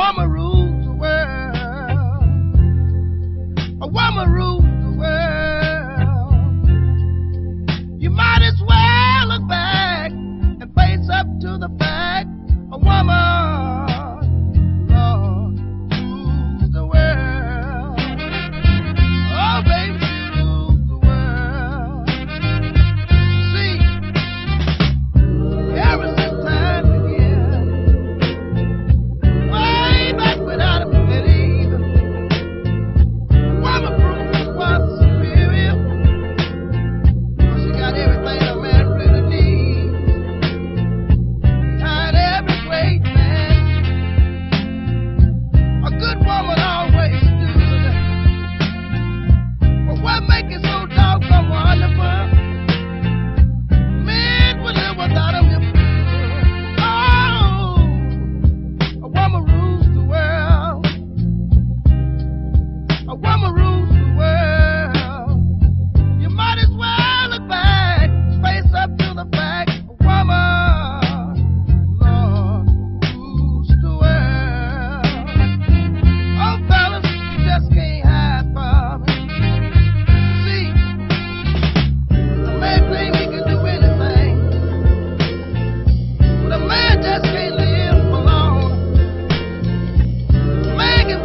woman rules the world. A woman rules. A woman rules the world. You might as well look back, face up to the fact. A woman, rules the world. Oh, fellas, just can't hide. See, a man thinks he can do anything, but a man just can't live alone. Man can